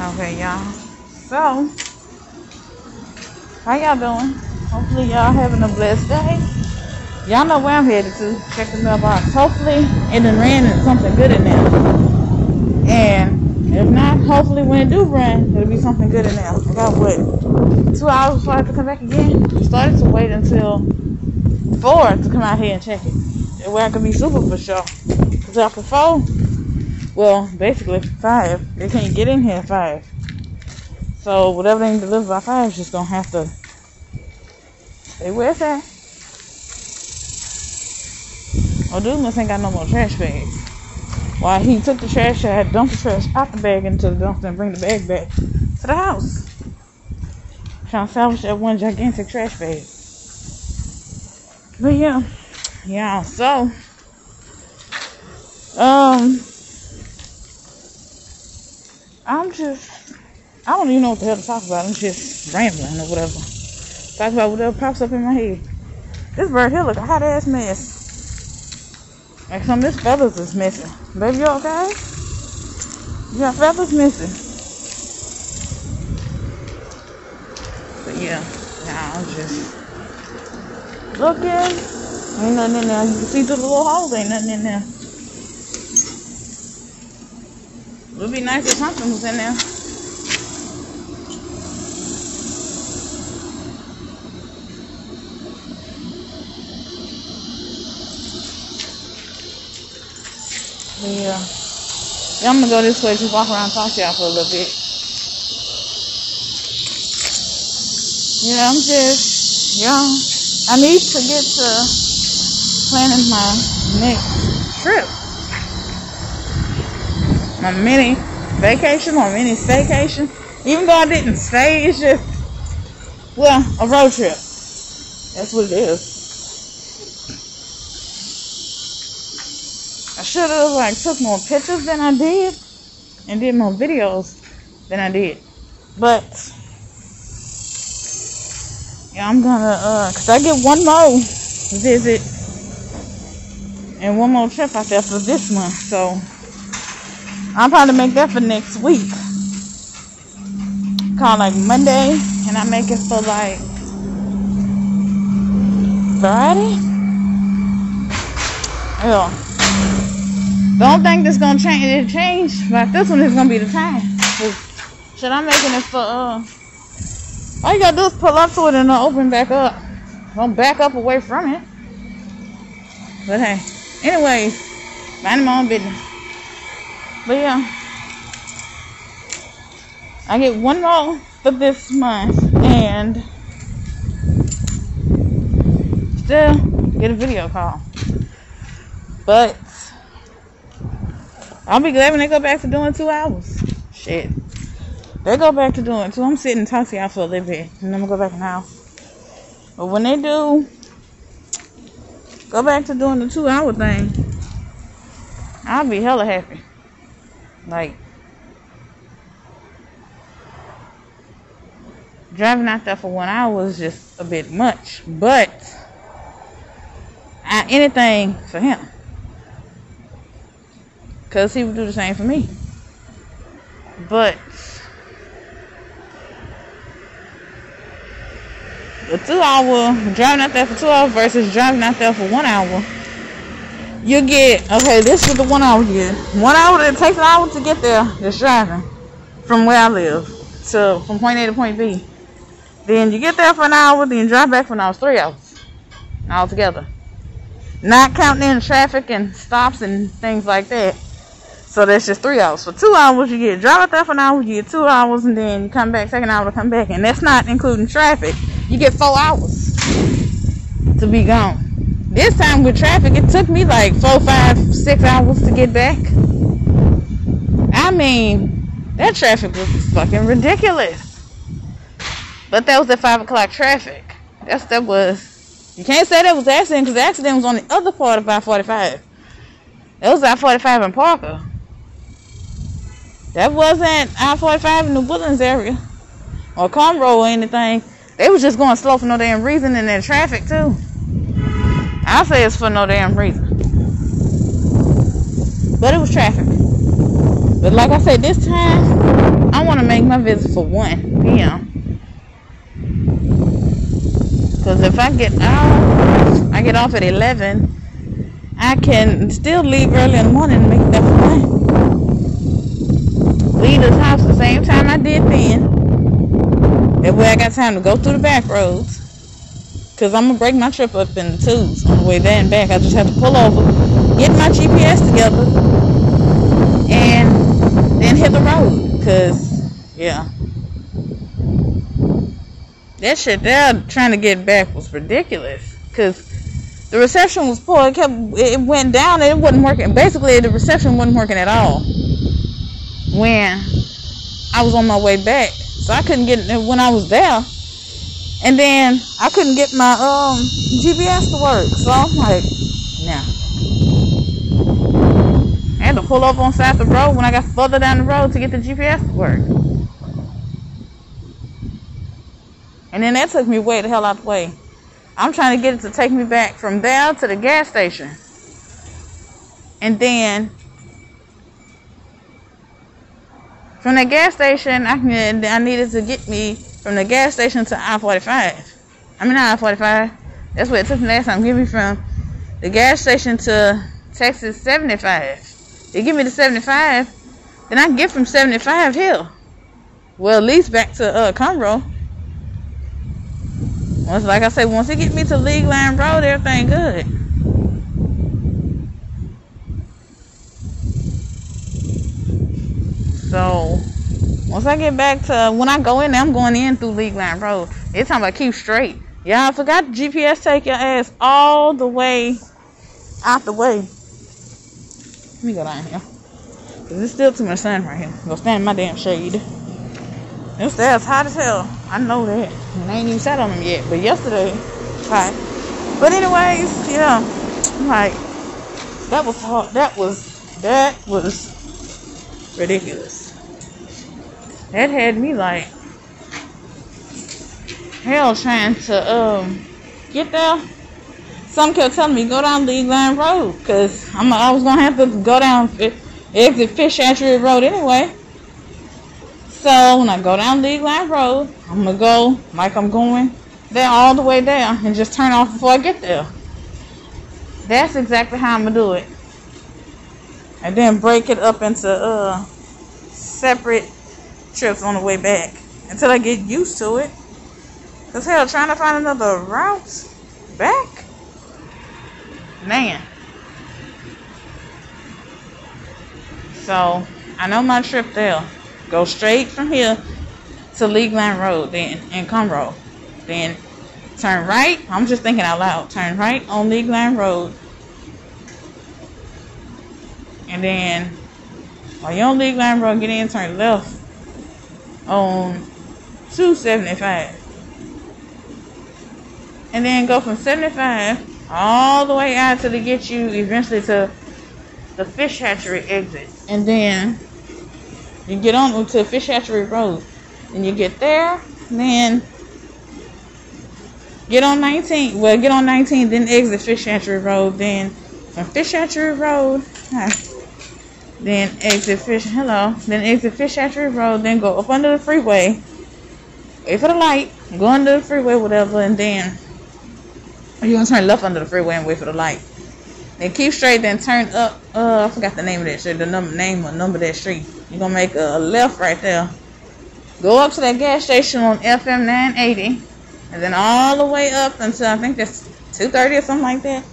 Okay, y'all. So, how y'all doing? Hopefully, y'all having a blessed day. Y'all know where I'm headed to. Check the mailbox. Hopefully, it done ran into something good in there. And if not, hopefully, when it do run, it'll be something good in there. I got what? Two hours before I have to come back again? I started to wait until four to come out here and check it. Way I can be super for sure. Because after four, well, basically five, they can't get in here at five. So whatever they deliver by five is just gonna have to stay where it's at. Oh, dude must ain't got no more trash bags. Why he took the trash, out, dumped the trash out the bag into the dumpster and bring the bag back to the house. Trying to salvage that one gigantic trash bag. But yeah, yeah. So, um, I'm just, I don't even know what the hell to talk about. I'm just rambling or whatever. Talk about whatever pops up in my head. This bird here look a hot ass mess. Like some of this feathers is missing. Baby, you okay? You got feathers missing. But yeah, now I'm just looking. Ain't nothing in there. You can see through the little holes. Ain't nothing in there. It would be nice if something was in there. Yeah. yeah. I'm gonna go this way to walk around talk to y'all for a little bit. Yeah, I'm just, yeah. I need to get to planning my next trip. My mini vacation or mini staycation. Even though I didn't stay, it's just, well, a road trip. That's what it is. I should have like took more pictures than I did and did more videos than I did. But yeah, I'm gonna uh cause I get one more visit and one more trip out there for this month. So I'll probably make that for next week. Call like Monday and I make it for like Friday. Yeah. Don't think this gonna change. It change, but this one is gonna be the time. Should I'm making it for uh? All you gotta do is pull up to it and it'll open back up. Don't back up away from it. But hey, anyways, mind my own business. But yeah, I get one more for this month and still get a video call. But I'll be glad when they go back to doing two hours. Shit. They go back to doing two. I'm sitting and talking to y'all for a little bit. And I'm gonna go back in the house. But when they do go back to doing the two hour thing, I'll be hella happy. Like driving out there for one hour was just a bit much. But I, anything for him. Because he would do the same for me. But the two hour driving out there for two hours versus driving out there for one hour, you get okay. This is the one hour get. One hour it takes an hour to get there. Just driving from where I live to from point A to point B. Then you get there for an hour. Then drive back for an hour. Three hours altogether. Not counting in traffic and stops and things like that. So that's just three hours. For two hours, you get drive out there for an hour, you get two hours, and then you come back, second hour to come back. And that's not including traffic. You get four hours to be gone. This time with traffic, it took me like four, five, six hours to get back. I mean, that traffic was fucking ridiculous. But that was at five o'clock traffic. That's that was. You can't say that was accident because the accident was on the other part of I-45. That was I-45 in Parker. That wasn't I-45 in the Woodlands area or Conroe or anything. They was just going slow for no damn reason and then traffic too. I say it's for no damn reason. But it was traffic. But like I said, this time I want to make my visit for 1 p.m. Because if I get out, I get off at 11, I can still leave early in the morning and make that for 1. Leave this house the same time I did then. That way I got time to go through the back roads. Because I'm going to break my trip up in twos on the way there and back. I just have to pull over, get my GPS together, and then hit the road. Because, yeah. That shit they're trying to get back was ridiculous. Because the reception was poor. It kept, it went down and it wasn't working. Basically, the reception wasn't working at all when I was on my way back. So I couldn't get when I was there. And then I couldn't get my um GPS to work. So I'm like, nah. I had to pull over on side of the road when I got further down the road to get the GPS to work. And then that took me way the hell out the way. I'm trying to get it to take me back from there to the gas station. And then From the gas station, I I needed to get me from the gas station to I-45. I mean, not I-45. That's what it took me last time. Give me from the gas station to Texas 75. They give me the 75, then I can get from 75 here. Well, at least back to uh, Conroe. Once, like I said, once it get me to League Line Road, everything good. So once I get back to when I go in there, I'm going in through League Line Road. It's time I keep straight. Yeah, I forgot the GPS take your ass all the way out the way. Let me go down here. Cause there's still too much sun right here. Go stand in my damn shade. Them stairs hot as hell. I know that. And I ain't even sat on them yet. But yesterday, hot. But anyways, yeah. Like that was hard. That was that was ridiculous. That had me like hell trying to um get there. Some kept telling me go down League Line Road because I'm I was gonna have to go down exit Fish Hatchery Road anyway. So when I go down League Line Road, I'm gonna go like I'm going there all the way down and just turn off before I get there. That's exactly how I'm gonna do it and then break it up into uh separate trips on the way back until I get used to it. Cause hell, trying to find another route back, man. So I know my trip there. Go straight from here to League Line Road, then and Conroe, then turn right. I'm just thinking out loud. Turn right on League Line Road and then while you're on League Line Road, get in, turn left on 275. And then go from 75 all the way out till they get you eventually to the fish hatchery exit. And then you get on to Fish Hatchery Road. And you get there, then get on 19. Well, get on 19, then exit Fish Hatchery Road. Then from Fish Hatchery Road, then exit Fish, hello, then exit Fish Hatchery Road, then go up under the freeway, wait for the light, go under the freeway, whatever, and then you're gonna turn left under the freeway and wait for the light. Then keep straight, then turn up, uh, I forgot the name of that street, the number, name or number of that street. You're gonna make a left right there. Go up to that gas station on FM 980, and then all the way up until I think that's 230 or something like that.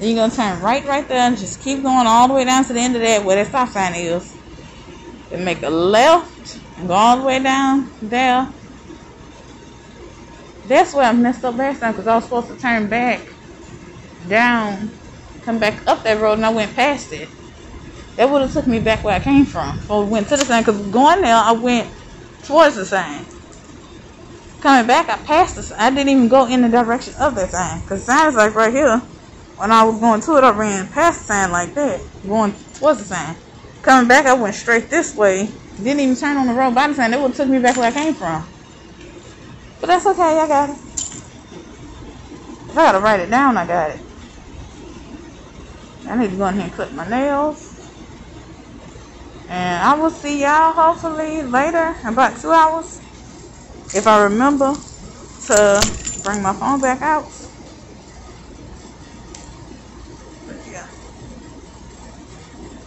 Then you're gonna turn right right there and just keep going all the way down to the end of that where that stop sign is. Then make a left and go all the way down there. That's where I messed up last time because I was supposed to turn back down, come back up that road and I went past it. That would have took me back where I came from. We went to the sign because going there I went towards the sign. Coming back I passed the sign. I didn't even go in the direction of that sign because the sign is like right here. When I was going to it, I ran past the sign like that, going towards the sign. Coming back, I went straight this way. Didn't even turn on the road by the sign. It would took me back where I came from. But that's okay. I got it. If I gotta write it down, I got it. I need to go in here and cut my nails. And I will see y'all hopefully later, about two hours. If I remember to bring my phone back out. But yeah.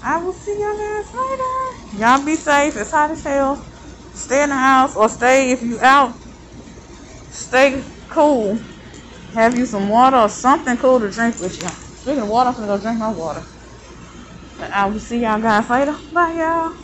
I will see y'all guys later. Y'all be safe. It's hot as hell. Stay in the house or stay if you out. Stay cool. Have you some water or something cool to drink with you. Speaking of water, I'm gonna go drink my water. I will see y'all guys later. Bye, y'all.